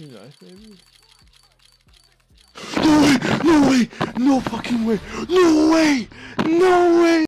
Nice, maybe? No way! No way! No fucking way! No way! No way!